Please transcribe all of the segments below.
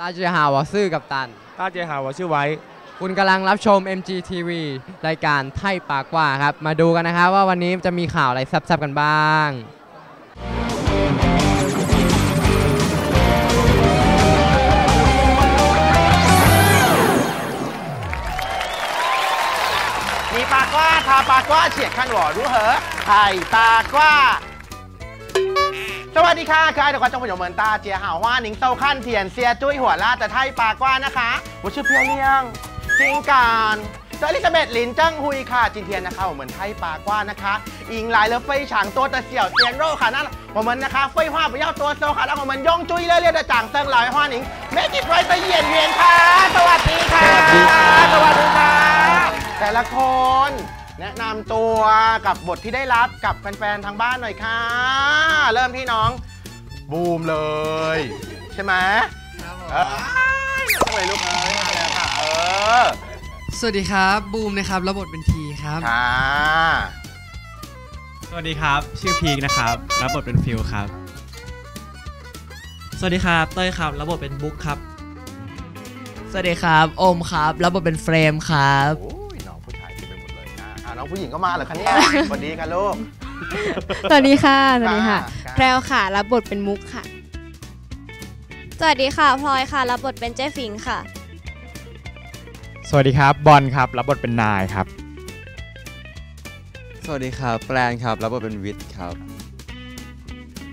ตาเจฮาวซื่อกับตันตาเจหาว่ชื่อไว้ คุณกำลังรับชม MGTV รายการไทยปากกว่าครับ มาดูกันนะครับว่าวันนี้จะมีข่าวอะไรแซับๆกันบ้าง มีปากกว่าทาปากกว่าเฉียดข้างหล่อรู้เหอไทยปากกว่า สวัสดีค่ะค่ะทุกคนจงผู้ชมเหมือนตาเจียหาวว่าหนิงเต้าขั้นเทียนเสียจุ้ยหัวลาแต่ไทยปากว่านะคะผมชื่อเพียวเลียงจิงการเจอลิซาเบธลินจังฮุยค่ะ จินเทียนนะคะผมเหมือนไทยปากว่านะคะ อิงหลายเลเฟยฉางตัวตะเสี่ยวเตียนโรค่ะนั่นผมเหมือนนะคะเฟย hoa ไปเย้าตัวโซค่ะแล้วผมเหมือนยงจุ้ยเล่เรียดจ่างเซิงหลาย hoa หนิงเมจิตไรตะเยียนเวียนค่ะ สวัสดีค่ะ สวัสดีค่ะสวัสดีค่ะแต่ละคน แนะนำตัวกับบทที่ได้รับกับแฟนๆทางบ้านหน่อยค่ะ เริ่มที่น้องบูมเลย ใช่ไหมเอ้ยทำไมลูกเอ้ยมาแล้วค่ะเออสวัสดีครับบูมนะครับรับบทเป็นทีครับค่ะสวัสดีครับ ชื่อพีคนะครับรับบทเป็นฟิลครับ สวัสดีครับเต้ยครับรับบทเป็นบุ๊กครับ สวัสดีครับ โอมครับ รับบทเป็นเฟรมครับ โอ้ นะอะน้องผู้หญิงก็มาเหรอคะเนี่ยสวัสดีค่ะลูก สวัสดีค่ะสวัสดีค่ะ ค่ะ แพรวค่ะ รับบทเป็นมุกค่ะ สวัสดีค่ะพลอยค่ะ รับบทเป็นเจ๊ฟิงค่ะ สวัสดีครับ บอลครับ รับบทเป็นนายครับ สวัสดีครับแปลนครับ รับบทเป็นวิทย์ครับ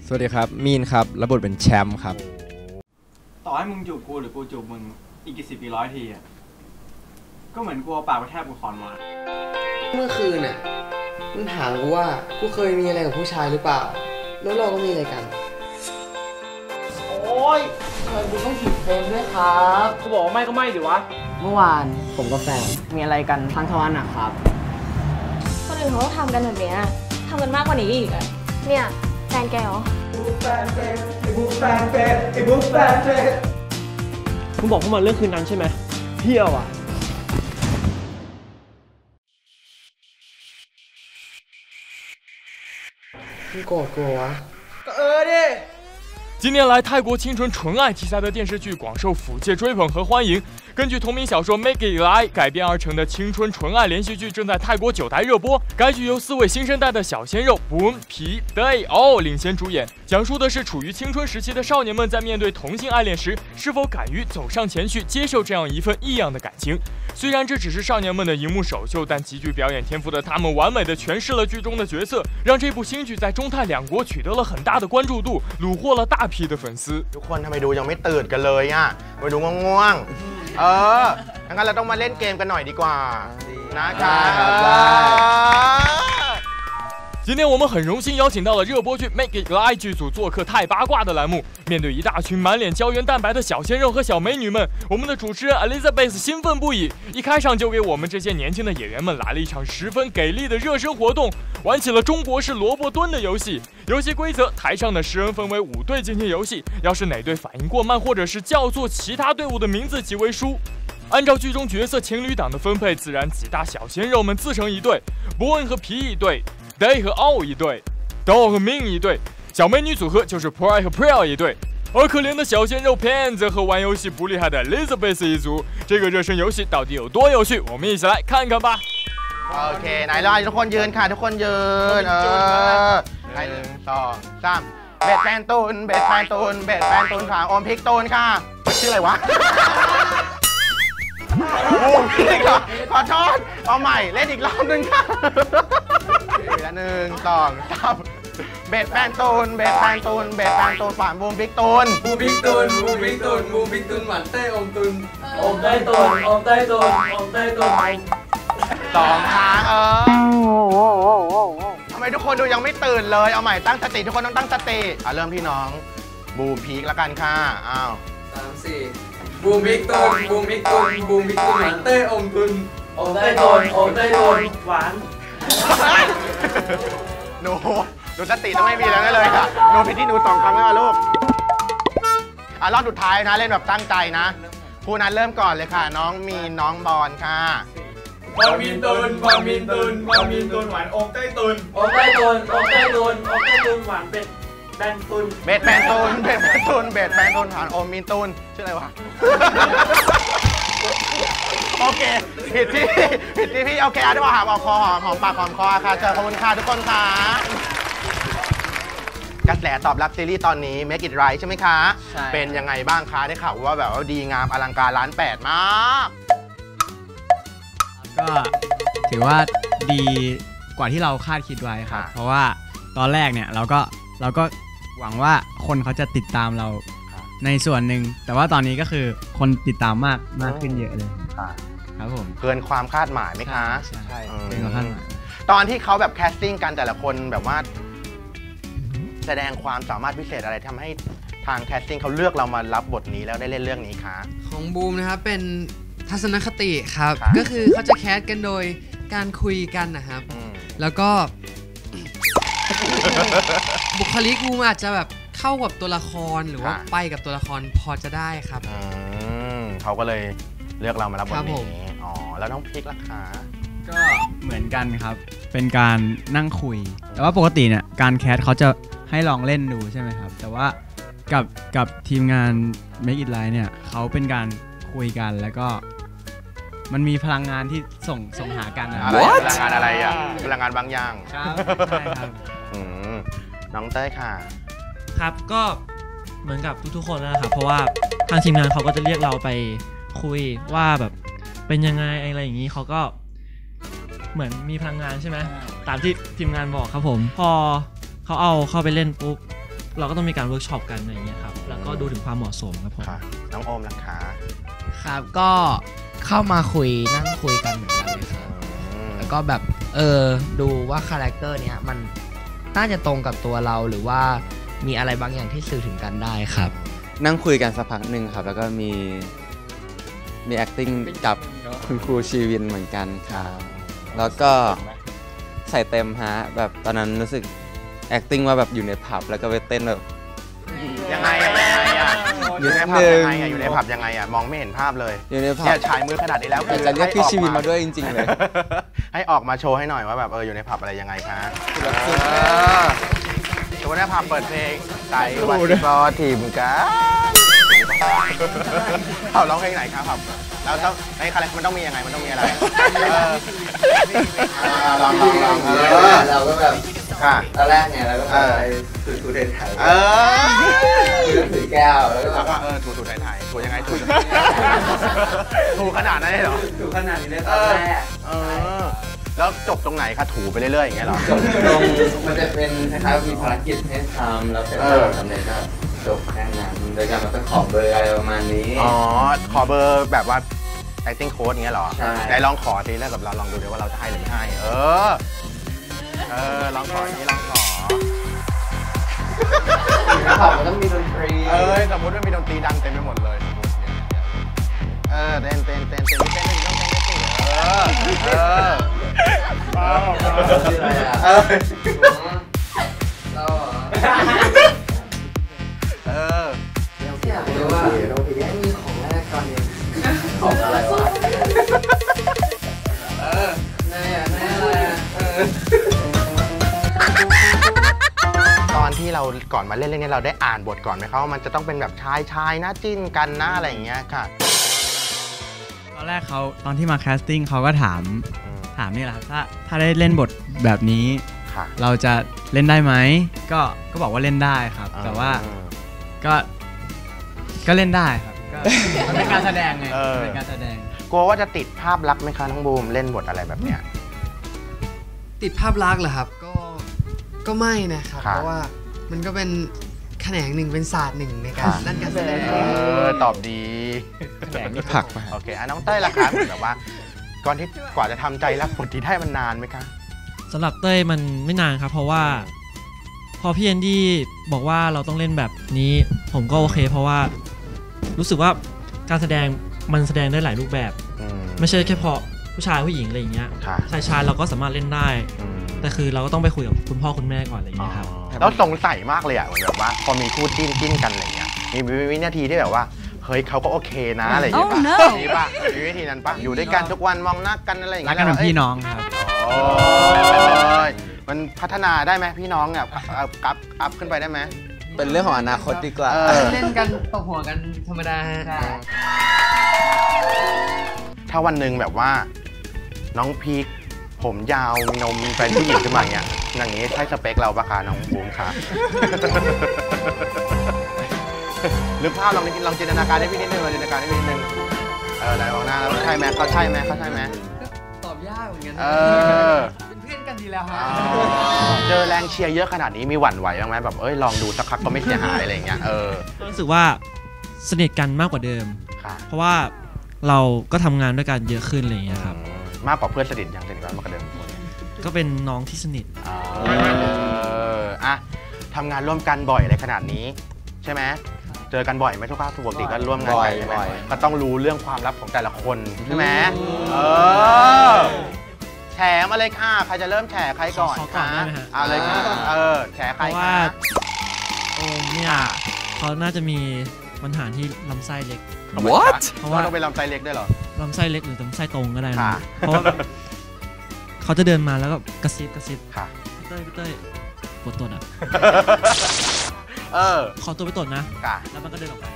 สวัสดีครับ มีนครับ รับบทเป็นแชมป์ครับ ต่อให้มึงจูบกูหรือกูจูบมึงอีกกี่สิบกี่ร้อยทีอะ ก็เหมือนกูเอาปากไปแทบกูขอนไมาเมื่อคืนน่ะมึงถามกูว่ากูเคยมีอะไรกับผู้ชายหรือเปล่า แล้วเราก็มีอะไรกัน โอ้ยเคยกูไม่ผิดเฟรมด้วยครับกูบอกว่าไม่ก็ไม่ดิวะ เมื่อวานผมกับแฟนมีอะไรกันทั้งทวันนะครับ คนอื่นเขาก็ทำกันแบบเนี้ยทำกันมากกว่านี้อีกอะเนี่ยแฟนแกเหรอมึงบอกพวกมันเรื่องคืนนั้นใช่ไหมเที่ยวอะ 过过啊。呃的。近年来，泰国青春纯爱题材的电视剧广受腐界追捧和欢迎。根据同名小说《Make It I》改编而成的青春纯爱连续剧正在泰国九台热播。该剧由四位新生代的小鲜肉 Boom、P、Day、O 领衔主演，讲述的是处于青春时期的少年们在面对同性爱恋时，是否敢于走上前去接受这样一份异样的感情。虽然这只是少年们的荧幕首秀，但极具表演天赋的他们完美的诠释了剧中的角色，让这部新剧在中泰两国取得了很大的关注度，虏获了大批的粉丝。 ทุกคนทำไมดูยังไม่ตื่นกันเลยอ่ะทำไมดูง่วงๆ เอองั้นเราต้องมาเล่นเกมกันหน่อยดีกว่า นะคะ 今天我们很荣幸邀请到了热播剧《Make It Lie》剧组做客太八卦的栏目。面对一大群满脸胶原蛋白的小鲜肉和小美女们，我们的主持人 Elizabeth 兴奋不已，一开场就给我们这些年轻的演员们来了一场十分给力的热身活动，玩起了中国式萝卜蹲的游戏。游戏规则：台上的十人分为五队进行游戏，要是哪队反应过慢或者是叫做其他队伍的名字即为输。按照剧中角色情侣档的分配，自然几大小鲜肉们自成一队，Boy 和皮一队 ，Day 和 O 一队，Do 和 Min 一队，小美女组合就是 Pry 和 Priya 一队。而可怜的小鲜肉 Pan 则和玩游戏不厉害的 Elizabeth 一组。这个热身游戏到底有多有趣？我们一起来看看吧。 โอเค ไหนเราทุกคนยืนค่ะ ทุกคนยืน เออไหนหนึ่งสองสามเบ็ดแฟนตูน เบ็ดแฟนตูน เบ็ดแฟนตูนค่ะ อมพริกตูนค่ะ ชื่ออะไรวะ บูมพริกเหรอขอโทษเอาใหม่เล่นอีกรอบหนึงค่ะแล้วหนึ่งสองสามเบ็ดแฟนตูนเบ็ดแฟนตูนเบ็ดแฟนตูนฝ่านบูมพริกตูนบูมพิกตุนบูมพิกตุนบูมพิกตุนหวานเต้อมตุนอมเต้ตุนอมเต้ตุนอมเต้ตุนสองครั้งเออทำไมทุกคนดูยังไม่ตื่นเลย เอาใหม่ตั้งสติทุกคนต้องตั้งสติอะเริ่มที่น้องบูมพีคแล้วกันค่ะอ้าวสามสี่ บูมพิกตุนบูมพิกตุนบูมพิกตุนหวานเต้อมตุนอมเต้ตุนอมเต้ตุนหวานหนูหนูสติต้องไม่มีแล้วนะเลยค่ะหนูผิดที่หนูสองครั้งแล้วอะลูกอะรอบสุดท้ายนะเล่นแบบตั้งใจนะผู้นั้นเริ่มก่อนเลยค่ะ น้องมีนน้องบอลค่ะบอลมินตุนบอลมินตุนบอลมินตุนหวานอมใต้ตุนอมเต้ตุนอมเต้ตุนอมเต้ตุนหวานเป็ด แบนตุนเบดแปนตูนเบดแปนตูนเบดแปนตูนผ่านโอมมีนตูนชื่ออะไรวะ โอเค ผิดที่ ผิดที่พี่ โอเคอะเดี๋ยวหาบอกคอหอมหอมปากหอมคอค่ะเจอขอบคุณค่ะทุกคนค่ะ กระแสตอบรับซีรีส์ตอนนี้ Make It Right ใช่ไหมคะ ใช่ เป็นยังไงบ้างคะ ได้ข่าวว่าแบบว่าดีงามอลังการล้านแปดมาก ก็ถือว่าดีกว่าที่เราคาดคิดไว้ครับ ค่ะ เพราะว่าตอนแรกเนี่ยเราก็เราก็ หวังว่าคนเขาจะติดตามเราค่ะในส่วนหนึ่ง แต่ว่าตอนนี้ก็คือคนติดตามมากมากขึ้นเยอะเลยค่ะครับผมเกินความคาดหมายไหมคะใช่อืมเป็นกว่าคาดหมายตอนที่เขาแบบแคสติ้งกันแต่ละคนแบบว่า แสดงความสามารถพิเศษอะไรทำให้ทางแคสติ้งเขาเลือกเรามารับบทนี้แล้วได้เล่นเรื่องนี้คะของบูมนะครับเป็นทัศนคติครับครับก็คือเขาจะแคสกันโดยการคุยกันนะครับอืมแล้วก็ บุคลิกบูมอาจจะแบบเข้ากับตัวละครหรือว่าค่ะไปกับตัวละครพอจะได้ครับ อืมเขาก็เลยเลือกเรามารับบทครับผม นี้อ๋อแล้วน้องพริกล่ะคะก็เหมือนกันครับ เป็นการนั่งคุย แต่ว่าปกติเนี่ยการแคสเขาจะให้ลองเล่นดูใช่ไหมครับ แต่ว่ากับกับทีมงาน Make It Live เนี่ยเขาเป็นการคุยกันแล้วก็ มันมีพลังงานที่ส่งส่งหากันนะอะไรพลังงานอะไรอะพลังงานบางอย่าง ครับใช่ครับอืม น้องเต้ยค่ะ ครับก็เหมือนกับทุกๆคนนะครับเพราะว่าทางทีมงานเขาก็จะเรียกเราไปคุยว่าแบบเป็นยังไงอะไรอย่างนี้เขาก็เหมือนมีพลังงานใช่ไหมตามที่ทีมงานบอกครับผม พอเขาเอาเข้าไปเล่นปุ๊บเราก็ต้องมีการเวิร์กช็อปกันอะไรอย่างเงี้ยครับ แล้วก็ดูถึงความเหมาะสมครับผมค่ะน้องโอมล่ะคะครับก็เข้ามาคุยนั่งคุยกันเหมือนกันเลยครับอืมแล้วก็แบบเออดูว่าคาแรคเตอร์เนี้ยมัน น่าจะตรงกับตัวเราหรือว่ามีอะไรบางอย่างที่สื่อถึงกันได้ครับ นั่งคุยกันสักพักหนึ่งครับ แล้วก็มีมี acting กับคุณครูชีวินเหมือนกันครับแล้วก็ใส่เต็มฮะแบบตอนนั้นรู้สึก acting ว่าแบบอยู่ในผับแล้วก็ไปเต้นแบบ อะอยู่ในผับยังไงอะอยู่ในผับยังไงอะมองไม่เห็นภาพเลยอยู่ในผับ เนี่ยฉายมือขนาดนี้แล้วอยากจะเรียกพี่ชีวินมาด้วยจริงๆเลย ให้ออกมาโชว์ให้หน่อยว่าแบบเอออยู่ในผับอะไรยังไงคะโชว์ในผับเปิดเพลงใส่วันที่บอทีมกันเขาร้องเพลงไหนครับผับแล้วต้องในคาแรคมันต้องมียังไงมันต้องมีอะไรเออลองลองลองเออ เราก็แบบ ค่ะ ตอนแรกเนี่ยเราก็เออไปถือถือเด็ดถ่ายเออถือแก้วแล้วก็แล้วก็เออถูถูไทยไทยถูยังไงถูถูขนาดนั้นเลยเหรอถือขนาดนี้เลยตอนแรกเออแล้วจบตรงไหนคะถูไปเรื่อยๆอย่างเงี้ยเหรอจบลงมันจะเป็นคล้ายๆมีภารกิจให้ทำแล้วเสร็จแล้วทำเลยก็จบแค่นั้นโดยการมาไปขอเบอร์อะไรประมาณนี้อ๋อขอเบอร์แบบว่า acting coach อย่างเงี้ยเหรอใช่ไหนลองขอทีแล้วกับเราลองดูดิว่าเราจะให้หรือไม่ให้ เออเออลองขอทีลองขอขอมันต้องมีดนตรีเอ้ยสมมติว่ามีดนตรีดังเต็มไปหมดเลยสมมติเนี่ยเออเต้นเต้นเต้นเต้นเต้นเต้นต้องเต้นเต้นสิเออเออเออเออเราเหรอเอออยากรู้ว่ามมีของแรกตอนนี้ของอะไรวะเอ เออตอนที่เราก่อนมาเล่นเรื่องนี้เราได้อ่านบทก่อนไหมครับว่ามันจะต้องเป็นแบบชายชายนะจิ้นกันนะอะไรอย่างเงี้ยค่ะ ตอนแรกเขาตอนที่มาแคสติ้งเขาก็ถามอืมถามนี่แหละครับถ้าถ้าได้เล่นบทแบบนี้ค่ะเราจะเล่นได้ไหมก็ก็บอกว่าเล่นได้ครับ แต่ว่าก็ก็เล่นได้ครับก็มันเป็นการแสดงไงเออเป็นการแสดงกลัวว่าจะติดภาพลักษณ์ไหมคะน้องบูมเล่นบทอะไรแบบเนี้ยติดภาพลักษณ์เหรอครับก็ก็ไม่นะครับครับเพราะว่า มันก็เป็นแขนงหนึ่งเป็นศาสตร์หนึ่งในการค่ะด้านการแสดงเออตอบดีแหนนี่ผักมาโอเคอะน้องเต้ยล่ะคะเหมือนแบบว่า ก่อนที่กว่าจะทำใจรับบทที่ได้มันนานไหมคะสำหรับเต้ยมันไม่นานครับ เพราะว่า พอพี่แอนดี้บอกว่าเราต้องเล่นแบบนี้ ผมก็โอเค เพราะว่า รู้สึกว่าการแสดงมันแสดงได้หลายรูปแบบอืมไม่ใช่แค่เพราะ ผู้ชายผู้หญิงอะไรอย่างเงี้ยค่ะชายชายเราก็สามารถเล่นได้ อืมแต่คือเราก็ต้องไปคุยกับคุณพ่อคุณแม่ก่อนอะไรอย่างเงี้ยครับ แล้วสงสัยมากเลยอะเหมือนแบบว่าพอมีคู่จิ้นจิ้นกันอะไรเงี้ยมีวินาทีที่แบบว่าเฮ้ยเขาก็โอเคนะอะไรอย่างเงี้ยป่ะ Oh, no มีป่ะมีวิธีนั้นป่ะอยู่ด้วยกันทุกวันมองหน้ากันอะไรอย่างรักเงี้ยกันเหมือนแล้วพี่น้องครับ โอ้ยมันพัฒนาได้ไหมพี่น้องเนี่ยเอาอัพอัพขึ้นไปได้ไหม เป็นเรื่องของอนาคตดีกว่า เออ เล่นกันตบหัวกันธรรมดาฮะ ถ้าวันหนึ่งแบบว่า น้องพีคผมยาวมีนมเป็นผู้หญิงขึ้นมาอย่างเงี้ยอย่างนี้ใช่สเปคเราปะคะน้องบูมคะนึกภาพลองลองจินตนาการให้พี่นิดนึงลองจินตนาการให้พี่นิดนึงเออไหนมองหน้าแล้วใช่ไหมเขาใช่ไหมเขาใช่ไหมตอบยากเหมือนกันเออเป็นเพื่อนกันดีแล้วฮะเจอแรงเชียร์เยอะขนาดนี้มีหวั่นไหวบ้างไหมแบบเอ้ยลองดูสักพักก็ไม่เสียหายอะไรอย่างเงี้ยเออรู้สึกว่าสนิทกันมากกว่าเดิมค่ะเพราะว่าเราก็ทำงานด้วยกันเยอะขึ้นอะไรอย่างเงี้ยครับ มากกว่าเพื่อนสนิทอย่างสนิทกันมากกว่าเดิมคนก็เป็นน้องที่สนิทเอออะทำงานร่วมกันบ่อยอะไรขนาดนี้ ใช่ไหมเจอกันบ่อยไหมทุกครั้งปกติก็ร่วมงานกันใช่ไหมบ่อย ก็ต้องรู้เรื่องความลับของแต่ละคนใช่ไหมเออแฉมาเลยค่ะใครจะเริ่มแฉใครก่อนขอก่อนคะได้ไหมฮะ เอาเลยค่ะเออแฉเพใครราะคะว่าโอมเนี่ยเขาน่าจะมีปัญหาที่ลำไส้เล็ก What เพราะว่าว่าต้องเป็นลำไส้เล็กด้วยเหรอ ลำไส้เล็กหรือลำไส้ตรงก็ได้นะค่ะ เพราะว่าเขาจะเดินมาแล้วก็กระซิบกระซิบค่ะ พี่เต้ยพี่เต้ยปวดตดอะเออขอตัวไปตดนะ ค่ะ แล้วมันก็เดินออกไป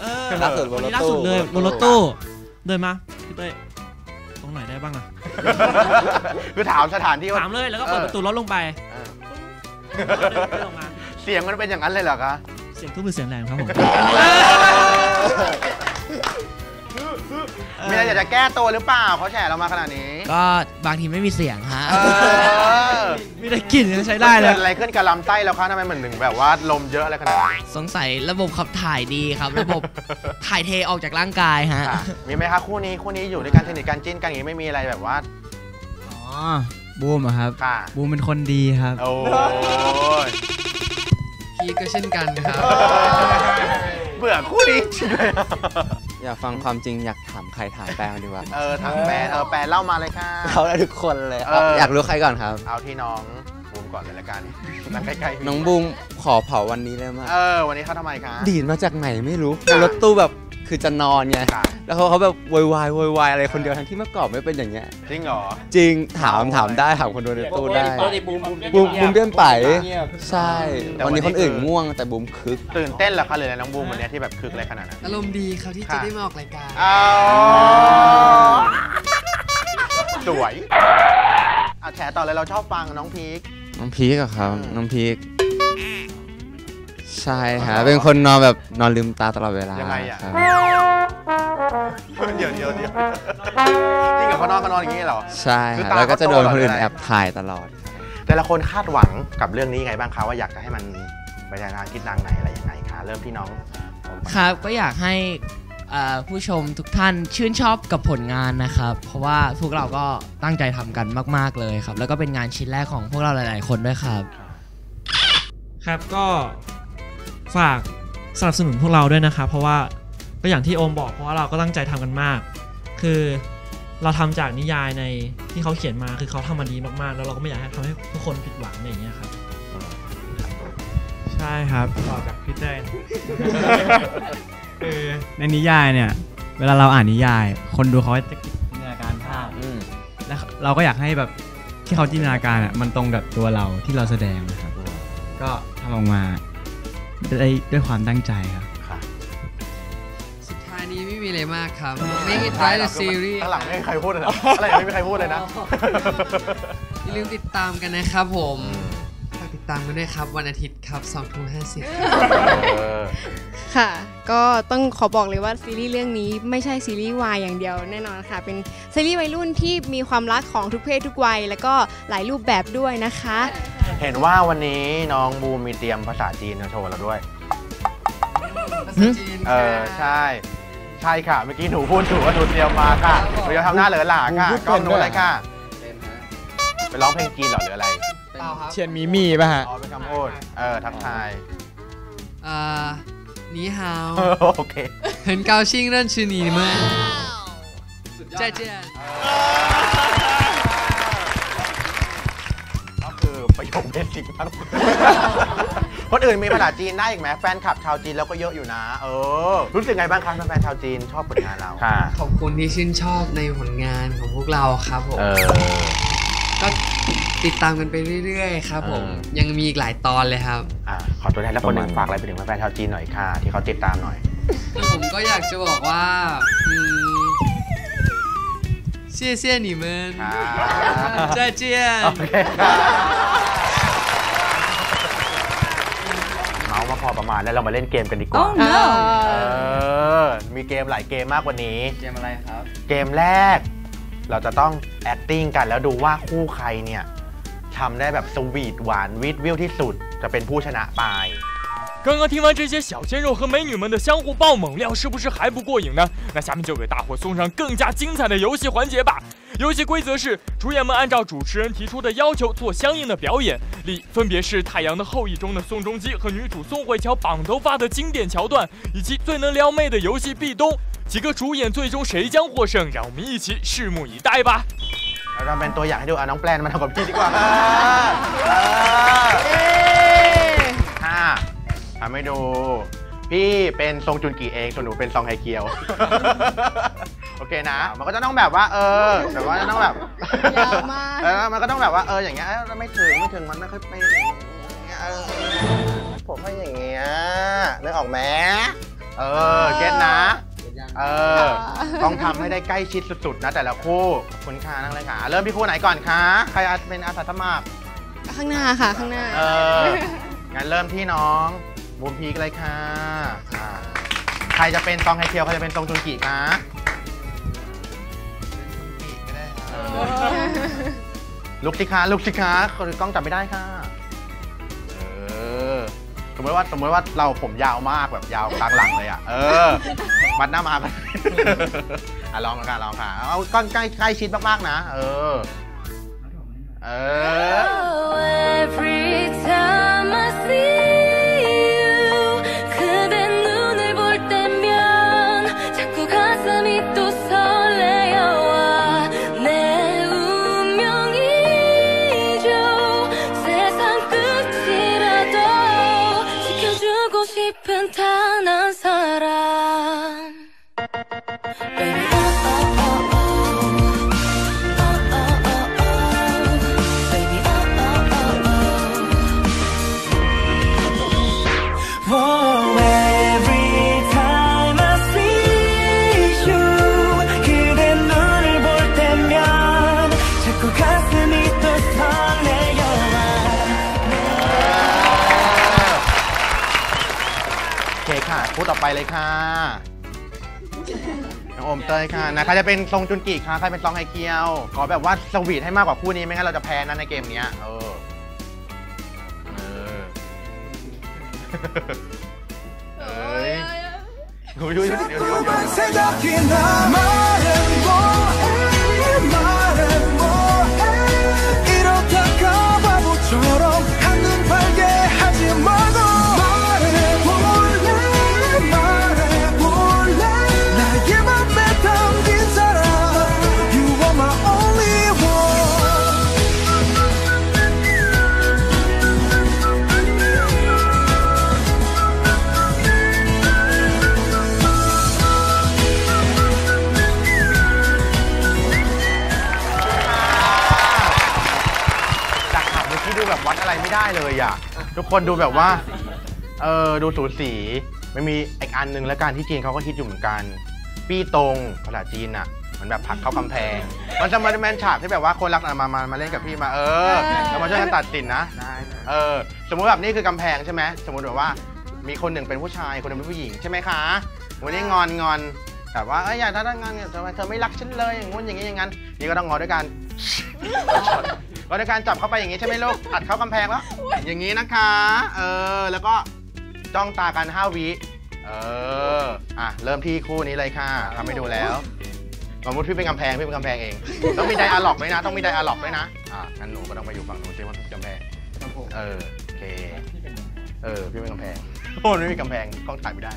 เออล่าสุดบวันนรถนี้ล่าตู้สุดเลยบนรถตู้เดินมาพี่เต้ยตรงไหนได้บ้างอะคือถามสถานที่ว่า ถามเลยแล้วก็เปิดประตูรถลงไปเออแล้วก็เดินเดินลงมาเสียงมันเป็นอย่างนั้นเลยเหรอคะ เสียงทุบมือเสียงแรงครับผม มีอะไรอยากจะแก้ตัวหรือเปล่าเขาแฉเรามาขนาดนี้ ก็บางทีไม่มีเสียงฮะเออ มีแต่กลิ่นยังใช้ได้เลเกิยดอะไรขึ้นกับลำไส้แล้วคะทำไมเหมือนถึงแบบว่าลมเยอะอะไรขนาดนั้นสงสัยระบบขับถ่ายดีครับ ระบบถ่ายเทออกจากร่างกายฮะ ค่ะมีไหมคะคู่นี้คู่นี้อยู่ด้วยกันสนิทกันจิ้นกันอย่างนี้ไม่มีอะไรแบบว่าอ๋อบูมเหรอะครับ ค่ะ บูมเป็นคนดีครับ โอ้ยพี่ก็เช่นกันครับ เบื่อคู่นี้จริงเลย อยากฟังความจริงอยากถามใครถามแปลงดีกว่า เออถามแปนเออแปนเล่ามาเลยค่ะ เขาได้ทุกคนเลยเอออยากรู้ใครก่อนครับ เอาที่น้องบูม ก่อนเลยละกันนั่งใกล้ๆน้องบูมขอเผาวันนี้เลยมากเออวันนี้เขาทำไมคะดีดมาจากไหนไม่รู้บนรถตู้แบบคือจะนอนไงค่ะแล้วเขาเขาแบบโวยวายโวยวายอะไรคนเดียวทั้งที่เมื่อก่อนไม่เป็นอย่างเงี้ยจริงเหรอจริงถามถามได้ถามคนดูในตู้ได้บูมบูมบูมบูมเบี้ยนไปเงียบใช่แต่วัวันนนี้นี้คนอื่นคือง่วงแต่บูมคึกตื่นเต้นเหรอคะเลยน้องบูมวันนี้ที่แบบคึกอะไรขนาดนั้นอารมณ์ดีครับที่จะค่ะได้มาออกรายการเอาสวยอะแฉต่อเลยเราชอบฟังน้องพีค น้องพีกอะครับอืมน้องพีกใช่ฮะเป็นคนนอนแบบนอนลืมตาตลอดเวลายังไงอะครับเดี๋ยวเดี๋ยวเดี๋ยวจริงกับเขานอนเขานอนอย่างนี้เหรอ ใช่คือฮะตาแล้วก็จะโดนเขาโตคนอื่นเหรอแอบถ่ายตลอด แต่ละคนคาดหวังกับเรื่องนี้ยังไงบ้างคะว่าอยากจะให้มันไปในทางทิศทางไหนอะไรยังไงคะเริ่มที่น้องผมก่อนครับก็อยากให้เอ่อ ผู้ชมทุกท่านชื่นชอบกับผลงานนะครับ เพราะว่าพวกเราก็ตั้งใจทำกันมาก ๆ เลยครับ แล้วก็เป็นงานชิ้นแรกของพวกเราหลาย ๆ คนด้วยครับ ครับก็ฝากสนับสนุนพวกเราด้วยนะครับ เพราะว่าก็อย่างที่โอมบอกเพราะว่าเราก็ตั้งใจทำกันมาก คือเราทำจากนิยายในที่เขาเขียนมาคือเขาทำมาดีมากๆ แล้วเราก็ไม่อยากให้ทำให้ทุกคนผิดหวังอะไรอย่างเงี้ยครับใช่ครับต่อจากพี่เต้ยคือ ในนิยายเนี่ย เวลาเราอ่านนิยาย คนดูเขาจะจินตนาการภาพอืมแล้วเราก็อยากให้แบบที่เขาจินตนาการอะมันตรงกับตัวเราที่เราแสดงนะครับ ก็ทำออกมาได้ด้วยความตั้งใจครับค่ะสุดท้ายนี้ไม่มีอะไรมากครับ Make it right the series ข้างหลังไม่มีใครพูดเลยนะอะไรไม่มีใครพูดเลยนะอย่าลืมติดตามกันนะครับผมฝาก ติดตามกันด้วยครับ วันอาทิตย์ครับ2ทุ่ม50เออค่ะ ก็ต้องขอบอกเลยว่าซีรีส์เรื่องนี้ไม่ใช่ซีรีส์วายอย่างเดียวแน่นอนค่ะ เป็นซีรีส์วัยรุ่นที่มีความรักของทุกเพศทุกวัย แล้วก็หลายรูปแบบด้วยนะคะ เห็นว่าวันนี้น้องบูมมีเตรียมภาษาจีนมาโชว์เราด้วยเออใช่ใช่ค่ะ เมื่อกี้หนูพูดถูกว่าหนูเตรียมมาค่ะหนูจะทำหน้าเหลือหลาค่ะกล้องหนูเลยค่ะไปร้องเพลงจีนเหรอหรืออะไร เราครับเชียนมีมีป่ะฮะอ๋อเป็นคำพูดเออทักทายอ่านีฮาวโอเคเห็นเกาชิงเรื่นชื่อนีไหมเจ๊เจ๊ก็คือประโยคเด็ดจริงมากคนอื่นมีภาษาจีนได้อีกไหมแฟนคลับชาวจีนเราก็เยอะอยู่นะ เออ รู้สึกไงบ้างครับแฟนชาวจีนชอบผลงานเราขอบคุณที่ชื่นชอบในผลงานของพวกเราครับผม ติดตามกันไปเรื่อยๆครับผม ยังมีอีกหลายตอนเลยครับอขอตัวแทนแล้วคนหนึ่งฝากอะไรไปถึงแฟนชาวจีนหน่อยค่ะ ที่เขาติดตามหน่อยผมก็อยากจะบอกว่าเชี่ยเชี่ยหนีมันเจาเจีนเมาส์มาพอประมาณแล้วเรามาเล่นเกมกันดีกว่ามีเกมหลายเกมมากกว่านี้ เกมอะไรครับ เกมแรก เราจะต้อง acting กันแล้วดูว่าคู่ใครเนี่ย ทำได้แบบสวีทหวานวิดวิวที่สุด จะเป็นผู้ชนะไป 刚刚听完这些小鲜肉和美女们的相互爆猛料，是不是还不过瘾呢？那下面就给大伙送上更加精彩的游戏环节吧。游戏规则是，主演们按照主持人提出的要求做相应的表演，例分别是《太阳的后裔》中的宋仲基和女主宋慧乔绑头发的经典桥段，以及最能撩妹的游戏壁咚。几个主演最终谁将获胜？让我们一起拭目以待吧。 เราทำเป็นตัวอย่างให้ดูอะน้องแปลนมาทำกับพี่ดีกว่าเออห้าทำให้ดู พี่เป็นทรงจุนกีเองส่วนหนูเป็นซองไฮเคียว โอเคนะ มันก็จะต้องแบบว่า เออแบบว่าจะต้องแบบยาวมากเออมันก็ต้องแบบว่าเอออย่างเงี้ยเอ้ยไม่ถึงไม่ถึงมันไม่ค่อยเป็นอย่างเงี้ยเออผมให้อย่างเงี้ยนึกออกไหมเออเก็ตนะ เออ ต้องทำให้ได้ใกล้ชิดสุดๆนะแต่ละคู่ขอบคุณค่ะนั่งเลยค่ะ เริ่มที่คู่ไหนก่อนคะ ใครเป็นอาสาสมัคร ข้างหน้าค่ะ ข้างหน้า เออ งั้นเริ่มที่น้องบูมพีกเลยค่ะอ่าใครจะเป็นซองไฮเคียวใครจะเป็นซองจุนกิคะเออลุกสิคะลุกสิคะคือกล้องจับไม่ได้ค่ะ เออ สมมติว่าสมมติว่าเราผมยาวมากแบบยาวกลางหลังเลยอะ เออ วัดหน้ามาไปอะลองกันลองค่ะเอาก้อนใกล้ใกล้ชิดมากๆนะ เออ เออะเขาจะเป็นทรงจุนกีครับใครเป็นซองไฮเคียว ขอแบบว่าสวีทให้มากกว่าคู่นี้ไม่งั้นเราจะแพ้นั้นในเกมนี้เออเออเอ้ยโอ้ยโอ้ยเดี๋ยวเดี๋ยวเดี๋ยว คนดูแบบว่า เออดูสูสีไม่มีอีกอันหนึ่งแล้วกันที่จีนเขาก็คิดอยู่เหมือนกัน ปี้ตรงภาษาจีนอะเหมือนแบบผลักเข้ากำแพง มันจะมาแมนฉากที่แบบว่าคนรักอะมามามาเล่นกับพี่มาเออแล้วมาช่วยกันตัดสินนะเออ สมมุติแบบนี้คือกำแพงใช่ไหมสมมติแบบว่า มีคนหนึ่งเป็นผู้ชายคนหนึ่งเป็นผู้หญิงใช่ไหมคะ วันนี้งอนงอนแบบว่าเอ้ยอยากถ้าทำงานเนี่ยทำไมเธอไม่รักฉันเลยอย่างงู้นอย่างนี้อย่างนั้นนี่ก็ต้องงอด้วยกัน ก็ด้วยการจับเข้าไปอย่างนี้ใช่ไหมลูก อัดเข้ากำแพงแล้ว อย่างนี้นะคะ เออ แล้วก็จ้องตากัน5วิ เออ อะ เริ่มที่คู่นี้เลยค่ะทำให้ดูแล้วสมมติพี่เป็นกำแพงพี่เป็นกำแพงเอง ต้องมีไดอะล็อกด้วยนะ ต้องมีไดอะล็อกด้วยนะ อะ งั้นหนูก็ต้องไปอยู่ฝั่งนู้นซิว่าพี่เป็นกำแพง เออ โอเค เออ พี่เป็นกำแพงโอ้ไม่มีกำแพงกล้องถ่ายไม่ได้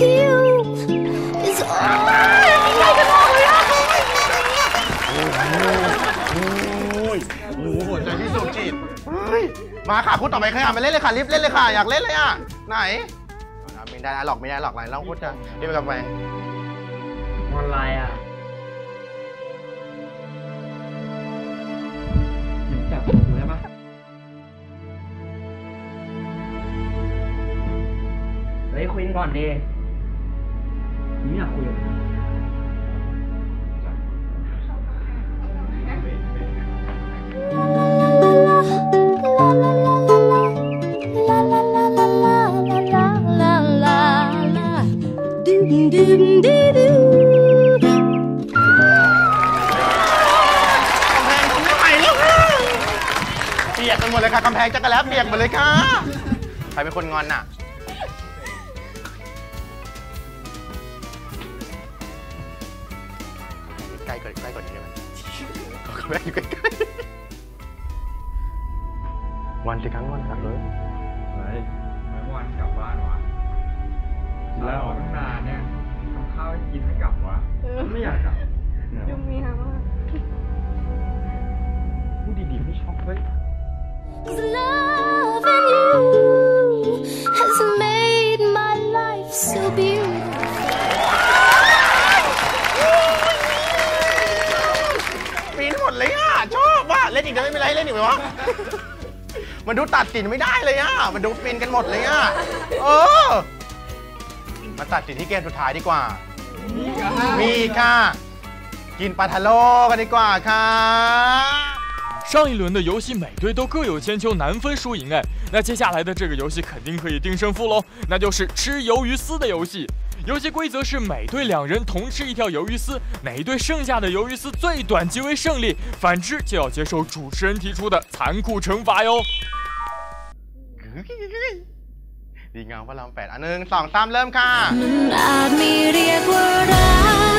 มาค่ะพูดต่อไปค่ะมาเล่นเลยค่ะรีบเล่นเลยค่ะ อยากเล่นเลยอะ ไหนอ่ไม่ได้หรอกไม่ได้หรอกไรเล่าพูดจะรีบไปกับไปออนไลน์อะจับดูได้ปะเฮ้ยคุยก่อนดิ ไม่อยากคุยกับมึงกำแพงทนไม่แล้วค่ะเปียกไปหมดเลยค่ะกำแพงจักรแล้วเปียกหมดเลยค่ะ ใครเป็นคนงอนน่ะ แพงอยู่ใกล้ๆวันสิครั้งวันสักเลยเฮ้ยเมื่อวันกลับบ้านวะแล้วตั้งนานเนี่ยทำข้าวให้กินไม่กลับวะไม่อยากกลับดูมีฮามากพูดดีๆไม่ชอบเฮ้ย Loving you has made my life so beautiful. อบว่ะเล่นอีกได้ไม่เป็นไรเล่นอีกไหมวะ มันดูตัดสินไม่ได้เลยอ่ะ มันดูปีนกันหมดเลยอ่ะ เออ มาตัดสินที่เกมสุดท้ายดีกว่า มีค่ะ กินปลาทะโลกันดีกว่าค่ะ 上一轮的游戏每队都各有千秋，难分输赢哎。那接下来的这个游戏肯定可以定胜负喽，那就是吃鱿鱼丝的游戏。 游戏规则是每队两人同吃一条鱿鱼丝，哪一队剩下的鱿鱼丝最短即为胜利，反之就要接受主持人提出的残酷惩罚哟。 ดีงามพระรามแปดอันหนึ่งสองสามเริ่มค่ะ มันอาจไม่เรียกว่ารั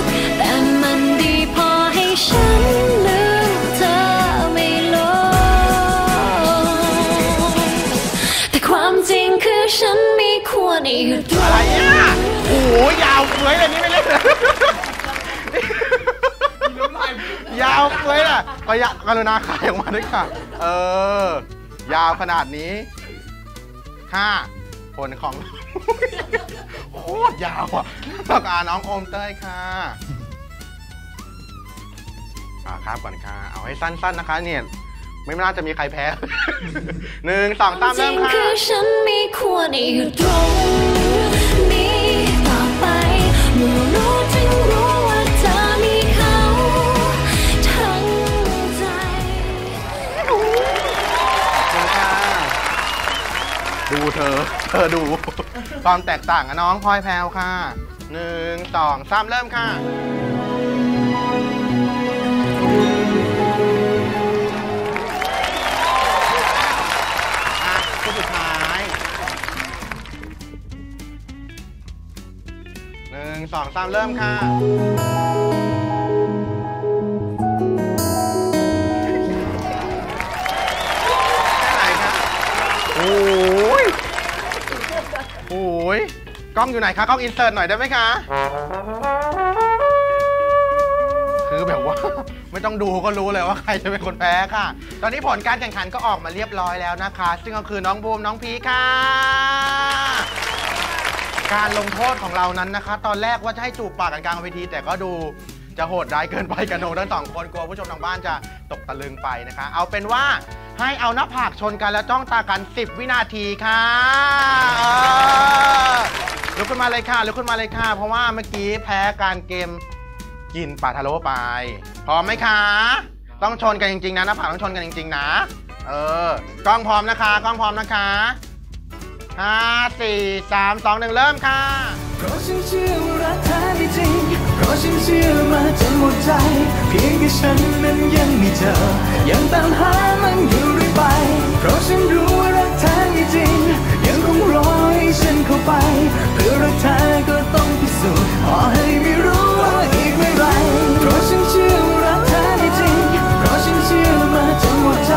ก แต่มันดีพอให้ฉันลืมเธอไม่ลง แต่ความจริงคือฉันไม่ควรหยุดตร อะไรงอะโอ้โหยาวเฟ้ยเลยนี่ไม่เล่นเลยยาวเฟ้ยอะขอยะกรุณาขายออกมาด้วยค่ะ เออ ยาวขนาดนี้ห้าผลของโคตรยาวอะต้องการน้องโอมเต้ยค่ะอ่าครับก่อนค่ะ เอาให้สั้น ๆนะคะ เนี่ย ไม่น่าจะมีใครแพ้หนึ่งสองควาสามมจริเริ่งมค่ะ ดูเธอ เธอดู ความแตกต่างอะน้องพลอยแพลวค่ะหนึ่งสองสามเริ่มค่ะ สองสามเริ่มค่ะโอ้ยโอ้ยกล้องอยู่ไหนคะกล้องอินเสิร์ตหน่อยได้ไหมคะ คือแบบว่า ไม่ต้องดูก็รู้เลยว่าใครจะเป็นคนแพ้ค่ะ ตอนนี้ผลการแข่งขันก็ออกมาเรียบร้อยแล้วนะคะ ซึ่งก็คือน้องบูมน้องพีคค่ะ การลงโทษของเรานั้นนะคะ ตอนแรกว่าจะให้จูบปากกันกลางเวที แต่ก็ดูจะโหดร้ายเกินไปกับโนทั้งสองคนกลัวผู้ชมทางบ้านจะตกตะลึงไปนะคะ เอาเป็นว่าให้เอาหน้าผากชนกันแล้วจ้องตากัน 10 วินาทีค่ะเออลุกขึ้นมาเลยค่ะลุกขึ้นมาเลยค่ะ เพราะว่าเมื่อกี้แพ้การเกมกินปลาทะโลไปพร้อมไหมคะ ต้องชนกันจริงๆนะหน้าผากต้องชนกันจริงๆนะ เออกล้องพร้อมนะคะกล้องพร้อมนะคะ ห้าสี่สามสองหนึ่งเริ่มค่ะ เพราะฉันเชื่อว่ารักแท้ไม่จริง เพราะฉันเชื่อมาจนหมดใจ เพียงแค่ฉันนั้นยังไม่เจอ ยังตามหามันอยู่เรื่อยไป เพราะฉันรู้ว่ารักแท้ไม่จริง ยังคงรอให้ฉันเข้าไป เพื่อรักแท้ก็ต้องพิสูจน์ขอให้ไม่รู้ว่าอีกเมื่อไรเพราะฉันเชื่อว่ารักแท้ไม่จริง เพราะฉันเชื่อมาจนหมดใจ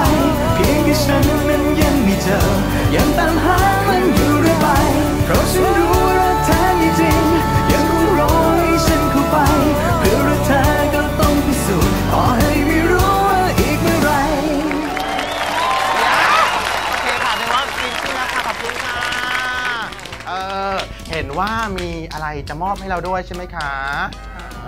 เพียงแค่ฉันนั้นยังไม่เจอ ยังตามหา เพราะฉันรู้รักแท้จริง ยังคงรอให้ฉันเข้าไป เพื่อรักเธอก็ต้องพิสูจน์ขอให้ไม่รู้ว่าอีกเมื่อไหรโอเคค่ะเป็นว่ากินพี่นแคะขอบคุณค่ะเออเห็นว่ามีอะไรจะมอบให้เราด้วยใช่ไหมคะเ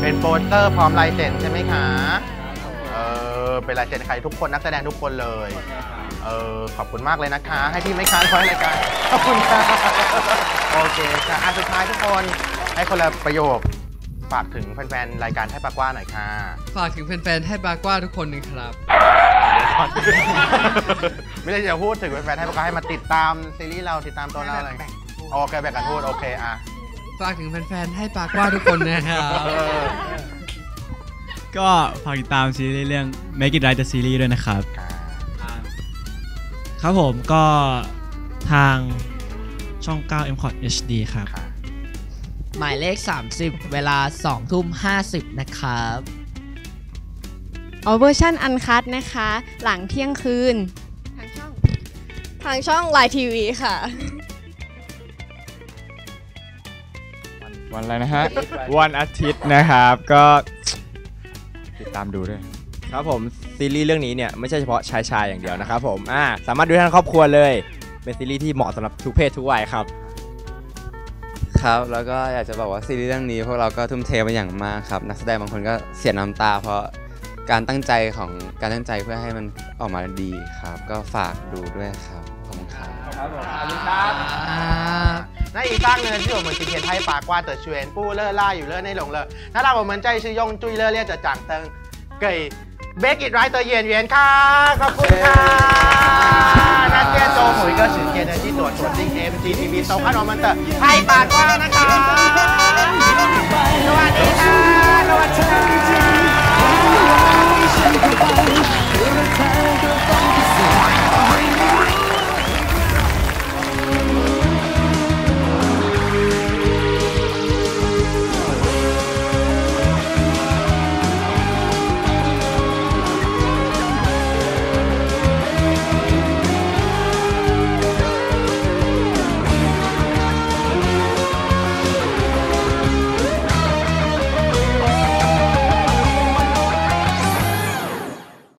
เป็นโปสเตอร์พร้อมลายเซ็นใช่ไหมคะ เป็นลายเซ็นใครทุกคนนักแสดงทุกคนเลย เออขอบคุณมากเลยนะคะ ให้พี่ไม่ค้านคอยรายการขอบคุณค่ะโอเคค่ะอะสุดท้ายทุกคนให้คนละประโยคฝากถึงแฟนๆรายการให้ปากว่าหน่อยค่ะฝากถึงแฟนๆให้ปากว่าทุกคนหนึ่งครับ ไม่ได้จะพูดถึงแฟนๆให้ปากว่าให้มาติดตามซีรีส์เราติดตามตัวเราอะไรโอเคแบ่งกันพูดโอเคอะฝากถึงแฟนๆให้ปากว่าทุกคนนะครับเออ ก็ฝากติดตามซีรีส์เรื่อง Make It Right the Series ด้วยนะครับ ครับผมก็ทางช่อง 9 m c o t HD ครับ หมายเลข 30 เวลา 2 ทุ่ม 50 นะครับเอาเวอร์ชันอันคัดนะคะ หลังเที่ยงคืน ทางช่อง ทางช่องไลน์ทีวีค่ะ วันอะไรนะฮะ วันอาทิตย์นะครับ ก็ ตามดูด้วยครับผมซีรีส์เรื่องนี้เนี่ยไม่ใช่เฉพาะชายชายอย่างเดียวนะครับผมอ่าสามารถดูทั้งครอบครัวเลย เป็นซีรีส์ที่เหมาะสำหรับทุกเพศทุกวัยครับ ครับ แล้วก็อยากจะบอกว่าซีรีส์เรื่องนี้พวกเราก็ทุ่มเทมาอย่างมากครับ นักแสดงบางคนก็เสียน้ำตา เพราะการตั้งใจของการตั้งใจเพื่อให้มันออกมาดีครับ ก็ฝากดูด้วยครับขอบคุณครับครับผมขอบคุณครับ那一大呢，是我们今天太八卦的全部热辣ยเลื่。那让我们再一次用最งเติง เกยเบรกอิดไรตัวเย็นเย็นค่ะขอบคุณค่ะนักเรียนโจหมุยก็สื่อเกียรติที่ตรวจตรวจดิ้งเอ็มจีทีวีสองพันออมันเตอร์ไทยปาทว่านะคะสวัสดีค่ะสวัสดีค่ะ